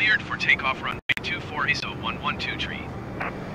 Cleared for takeoff runway 24 ASO 112 tree.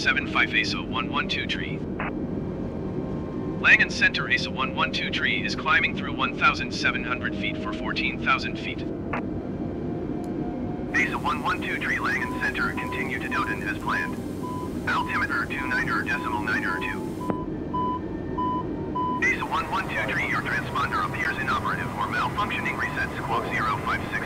118.75 ASO 112 tree. Langen Center ASA 112 tree is climbing through 1,700 feet for 14,000 feet. ASA 112 tree Langen Center continue to Doden as planned. Altimeter 29.92. ASA 112 tree, your transponder appears inoperative or malfunctioning. Reset squawk 0566.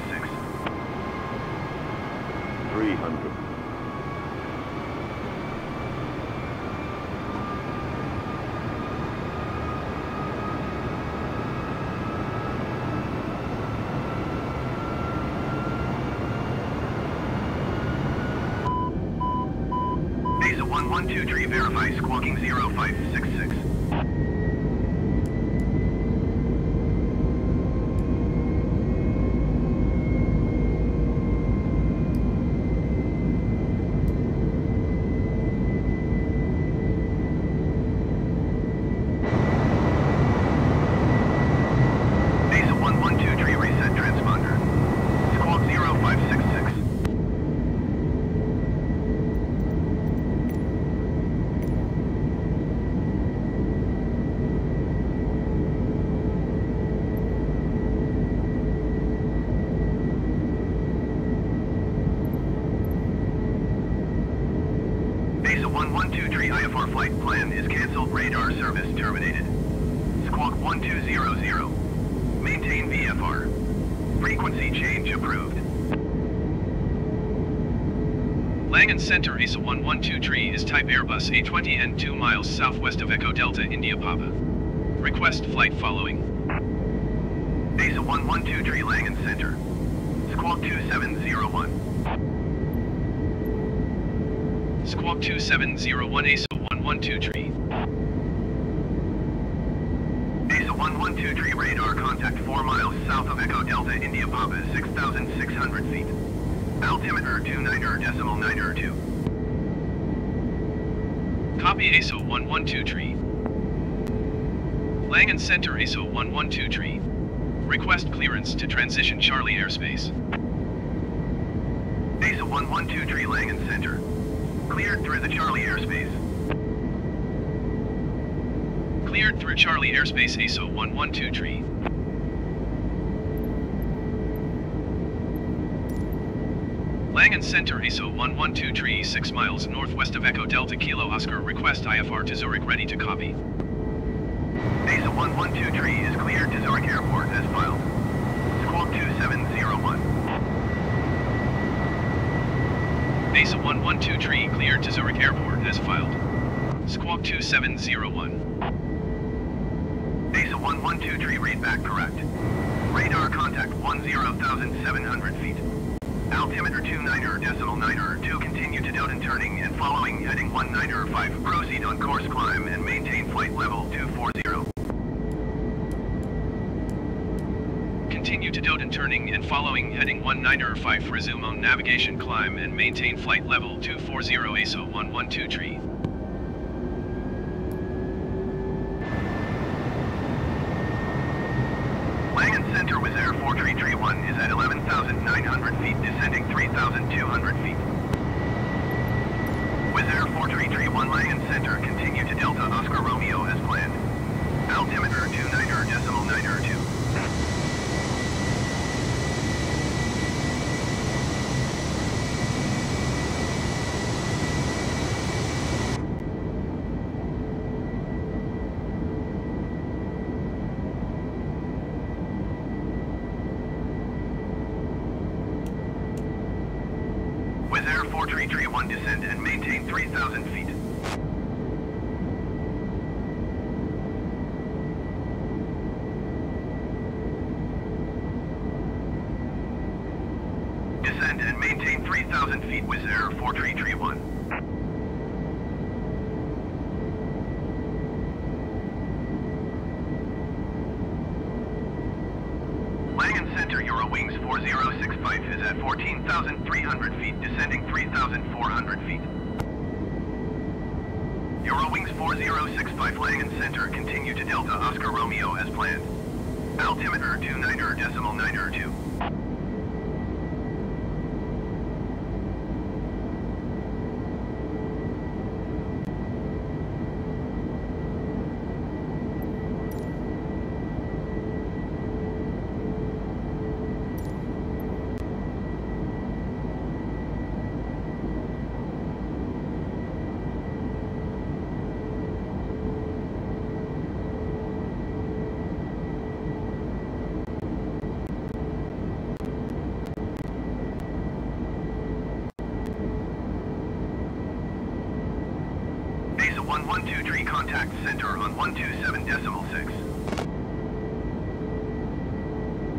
ASA 112 tree verify squawking 0566. A twenty and 2 miles southwest of Echo Delta, India Papa. Request flight following. ASA 112 Tree Langen Center. Squawk 2701. Squawk 2701 ASA 112 Tree. ASA 112 Tree radar contact 4 miles south of Echo Delta, India Papa, 6,600 feet. Altimeter 29er decimal 9er 2. Copy ASO 112 tree. Langen Center ASO 112 tree. Request clearance to transition Charlie airspace. ASA 112 tree Langen Center. Cleared through the Charlie airspace. Cleared through Charlie airspace ASO 112 tree. Langen Center ASO 112 tree 6 miles northwest of Echo Delta Kilo Oscar request IFR to Zurich ready to copy. ASA 112 tree is cleared to Zurich Airport as filed. Squawk 2701. ASA 112 tree cleared to Zurich Airport as filed. Squawk 2701. ASA 112 tree read back correct. Radar contact 10,700 feet. Altimeter 29er decimal 9er 2 continue to Doden turning and following heading 19er 5 proceed on course climb and maintain flight level 240. Continue to Doden turning and following heading 19er 5 resume on navigation climb and maintain flight level 240 ASO 112 tree. Langen Center Wizz Air 4331 is at 11,900 feet, descending 3,200 feet. Wizz Air 4331 Langen Center, continue to Delta Oscar Romeo as planned. Altimeter 29er decimal 9er 2. Wizz Air 4331 descend and maintain 3,000 feet. Descend and maintain 3,000 feet with Air 4331. Langen Center, Eurowings 4065 is at 14,300 feet, descending 3,400 feet. Eurowings 4065 Langen Center, continue to Delta Oscar Romeo as planned. Altimeter 29er decimal 9er 2. ASA 112 tree contact center on 127 decimal 6.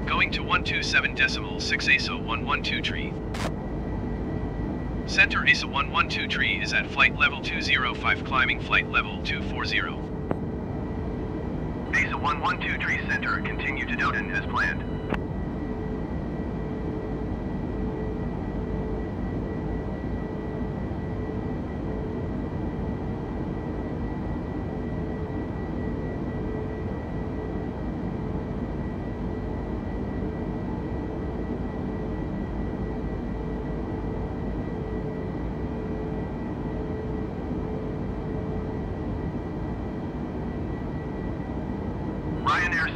Going to 127 decimal 6 ASA 112 tree. Center ASA 112 tree is at flight level 205 climbing flight level 240. ASA 112 tree center, continue to Doden as planned.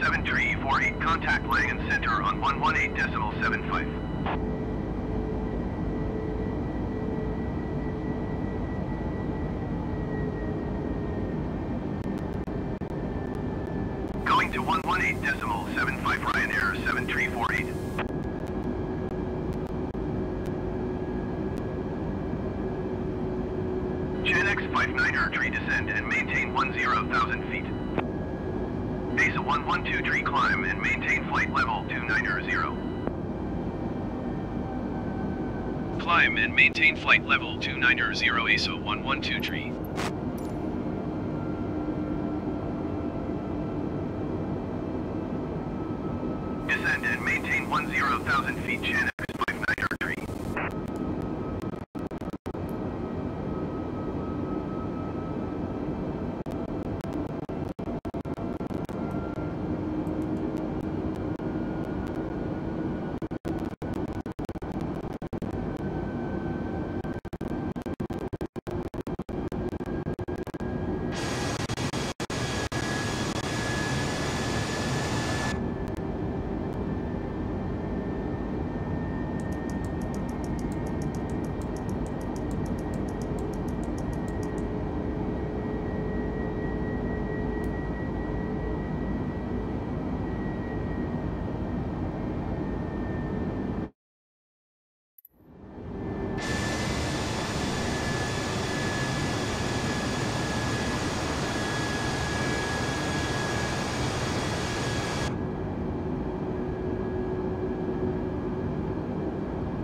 Ryanair 7 tree 48 contact Langen Center on 118 decimal 75. Going to 118 decimal 75 Ryanair 7 tree 48. Gen X 59er tree descend and maintain 10,000 feet. ASA 112 tree climb and maintain flight level 290. And maintain flight level 290 ASA 112 tree. Descend and maintain 10,000 feet Gen X 59er tree.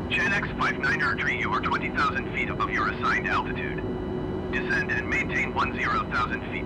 Gen X 59er you are 20,000 feet above your assigned altitude. Descend and maintain 10,000 feet.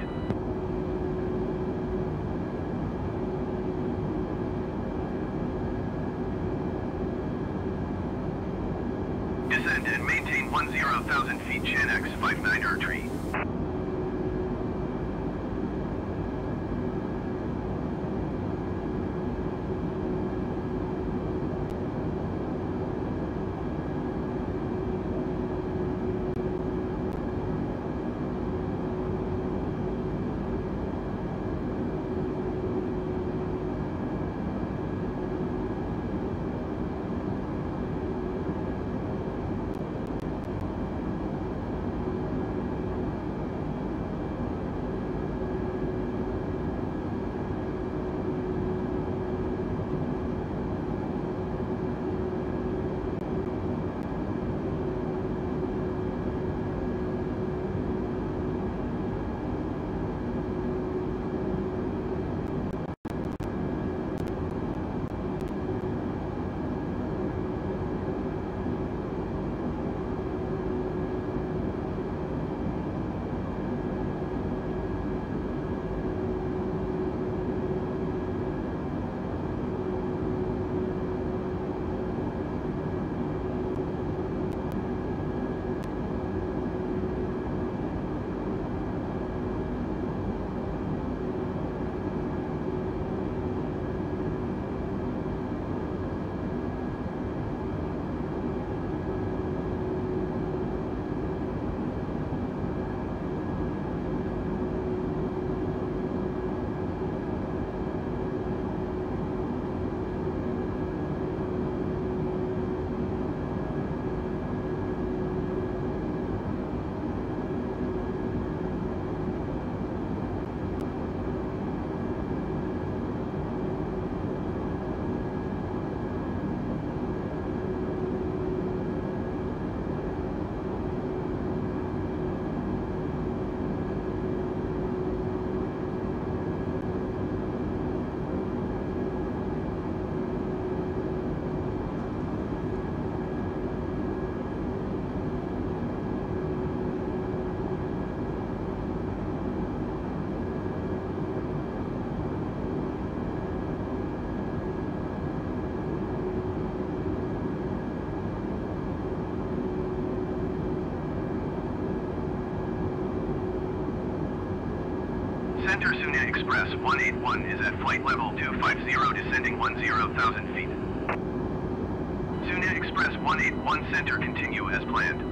Express 181 is at flight level 250 descending 10,000 feet. SunExpress 181 Center continue as planned.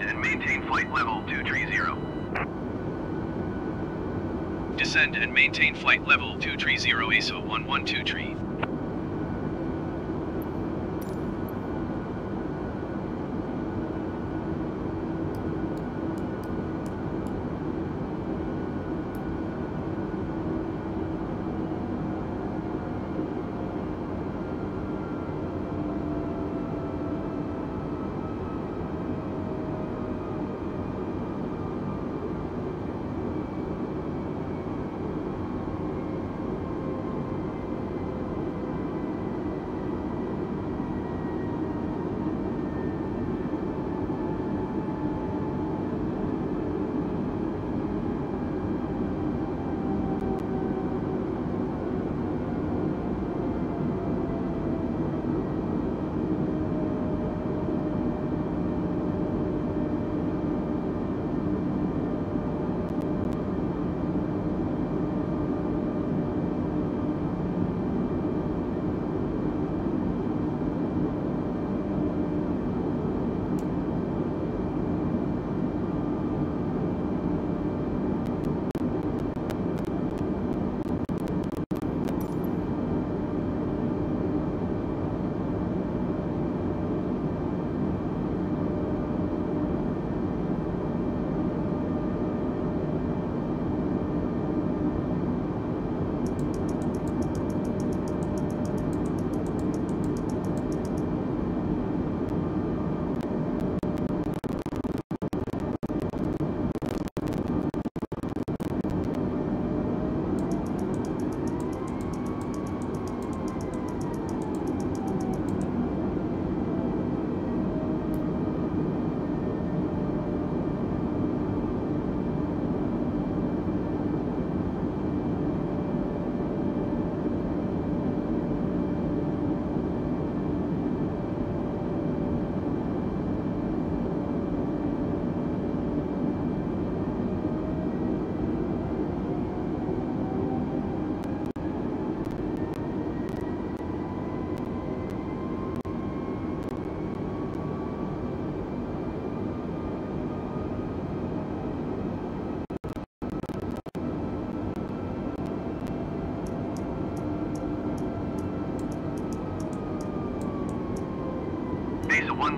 Descend and maintain flight level 230. Descend and maintain flight level 230 ASO 112 tree.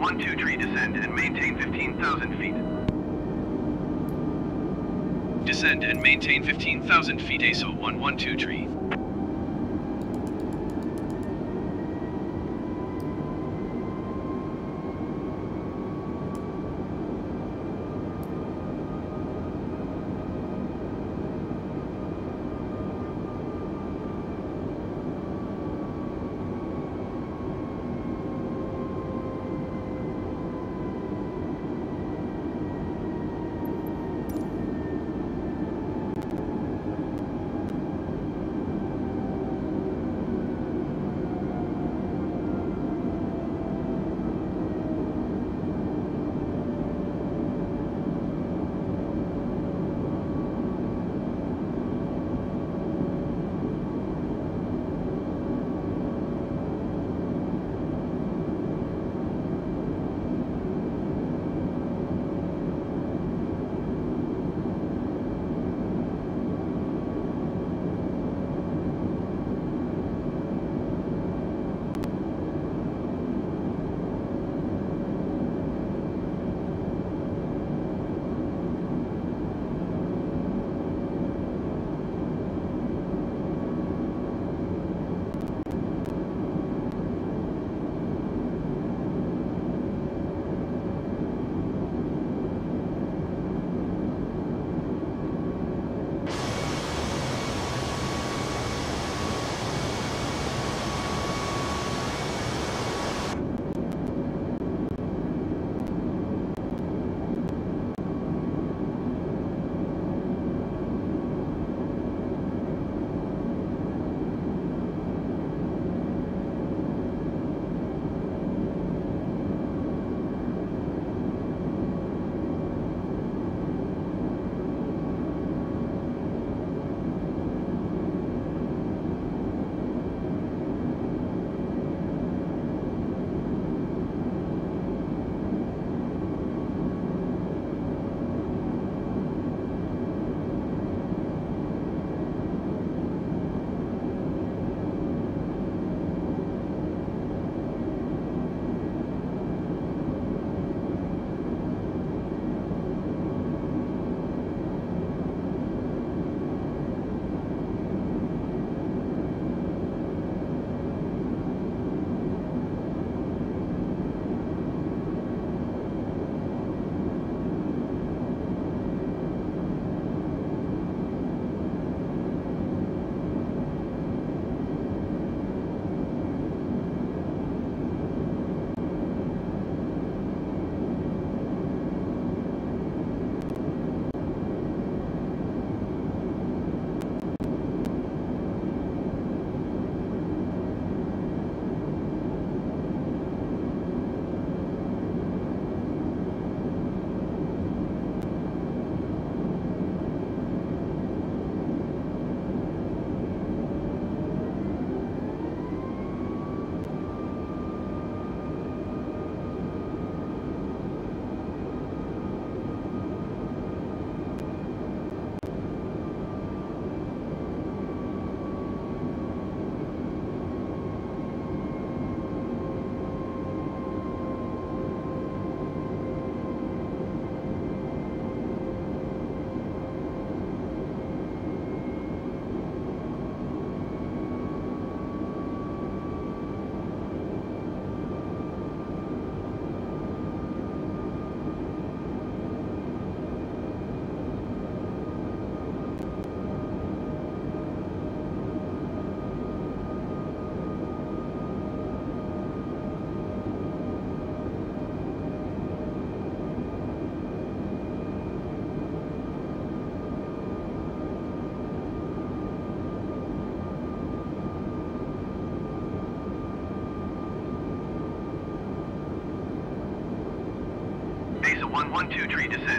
ASA 112 tree descend and maintain 15,000 feet. Descend and maintain 15,000 feet ASO 112 tree.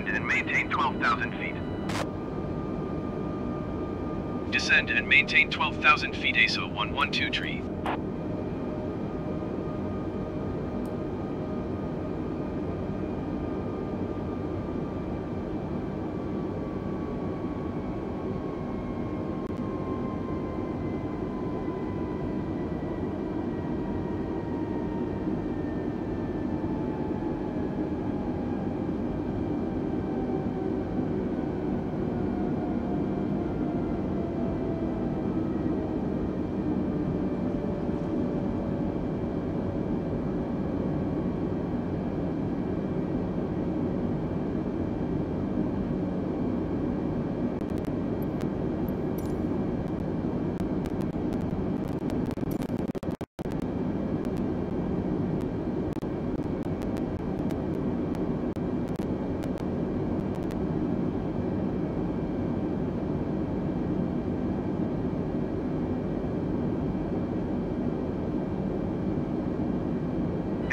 Descend and maintain 12,000 feet. Descend and maintain 12,000 feet ASO 112 tree.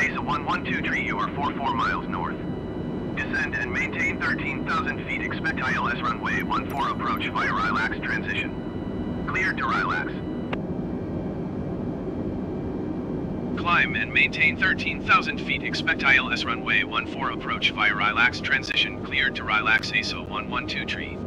ASA 112 tree, you are 44 miles north. Descend and maintain 13,000 feet. Expect ILS runway 14 approach via Rilax transition. Cleared to Rilax. Climb and maintain 13,000 feet. Expect ILS runway 14 approach via Rilax transition. Cleared to Rilax ASO 112 tree.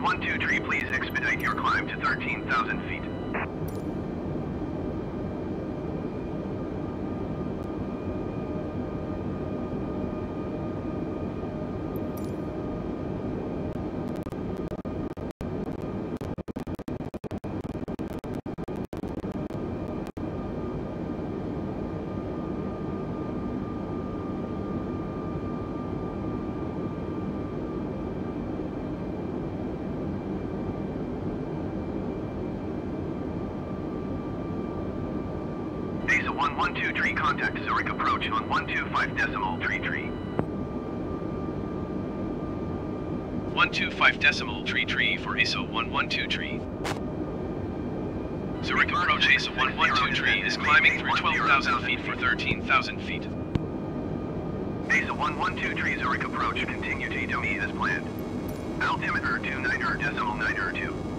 ASA 112 tree, please expedite your climb to 13,000 feet. ASA 112 tree, contact Zurich approach on 125 decimal tree tree. 125 decimal tree tree for ASO 112 tree. Zurich approach ASO 112 tree is climbing through 12,000 feet for 13,000 feet. ASA 112 tree, Zurich approach, continue to EWE as planned. Altimeter 29er decimal 9er 2.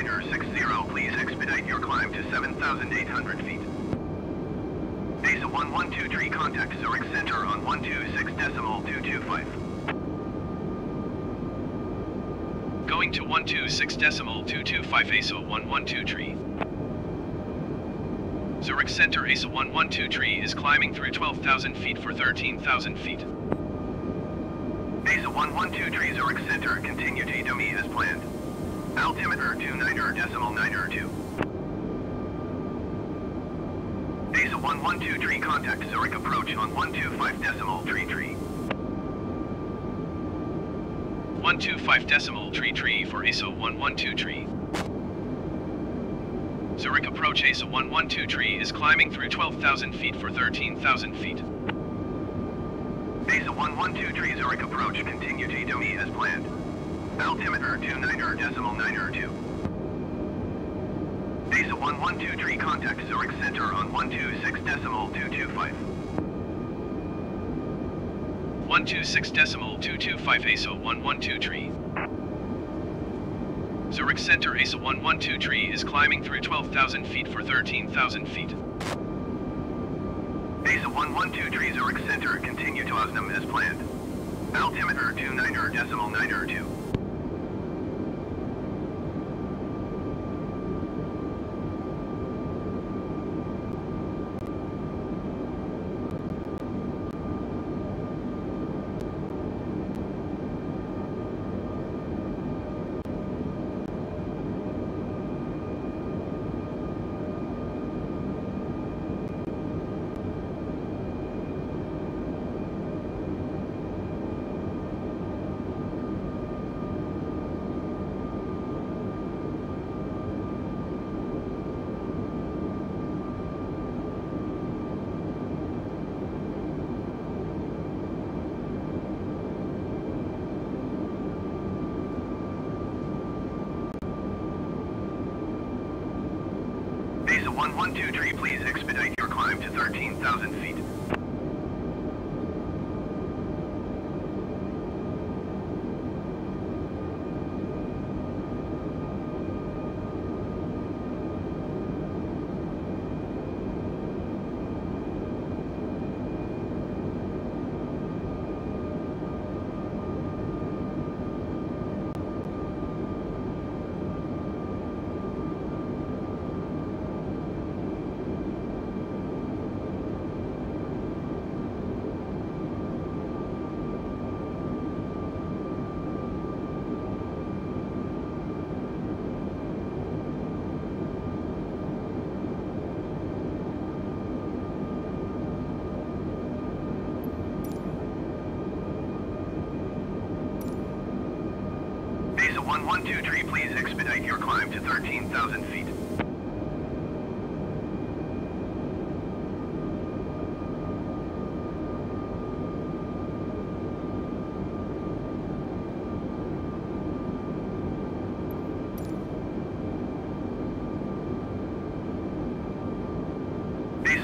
Express Niner 60, please expedite your climb to 7,800 feet. ASA 112 tree contact Zurich Center on 126 decimal 225. Going to 126 decimal 225 ASO 112 tree. Zurich Center ASA 112 tree is climbing through 12,000 feet for 13,000 feet. ASA 112 tree Zurich Center, continue to Idomi as planned. Altimeter 29er decimal 9er 2. ASA 112 tree contact Zurich approach on 125 decimal tree tree. 125 decimal tree tree for ASO 112 tree. Zurich approach ASA 112 tree is climbing through 12,000 feet for 13,000 feet. ASA 112 tree Zurich approach, continue to Idomi as planned. Altimeter 29er decimal 9er 2. ASA 112 tree contact Zurich Center on 126 decimal 225. 126 decimal 225 ASO 112 tree. Zurich Center ASA 112 tree is climbing through 12,000 feet for 13,000 feet. ASA 112 tree Zurich Center, continue to Osnum as planned. Altimeter 29er decimal 9er 2.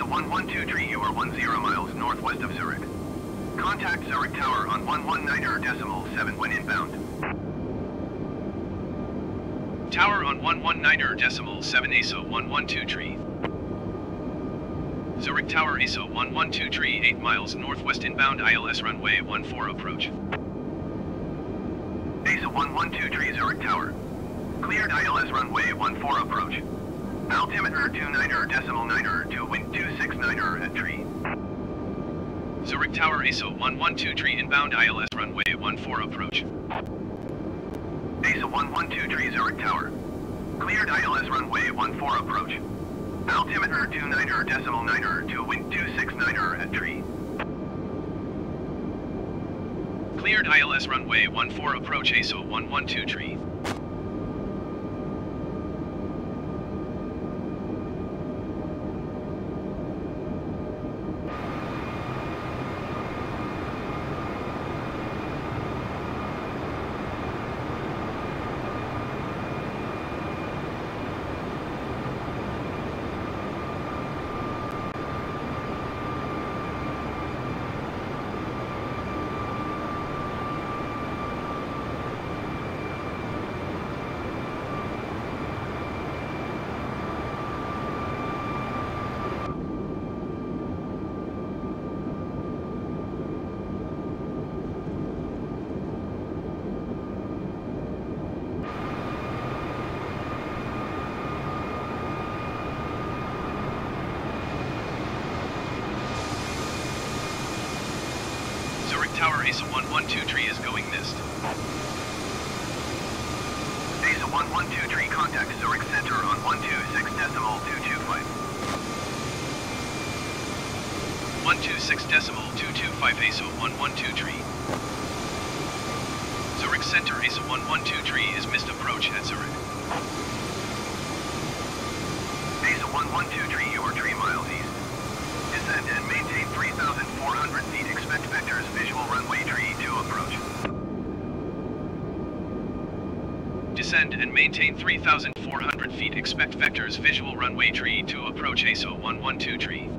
1123, you are 10 miles northwest of Zurich. Contact Zurich Tower on one one nine or decimal 7 when inbound. Tower on one one nine or decimal 7 ASO 1123. Zurich Tower ASO 1123, 8 miles northwest inbound ILS runway 14 approach. ASO 1123 Zurich Tower. Cleared ILS runway 14 approach. Altimeter 29er decimal 9er to wind 269er at tree. Zurich Tower ASO 112 tree inbound ILS runway 14 approach. ASA 112 tree Zurich Tower. Cleared ILS runway 14 approach. Altimeter 29er decimal 9er to wind 269er at tree. Cleared ILS runway 14 approach ASO 112 tree. 1-2 and maintain 3,400 feet. Expect vectors visual runway tree to approach ASO 112 tree.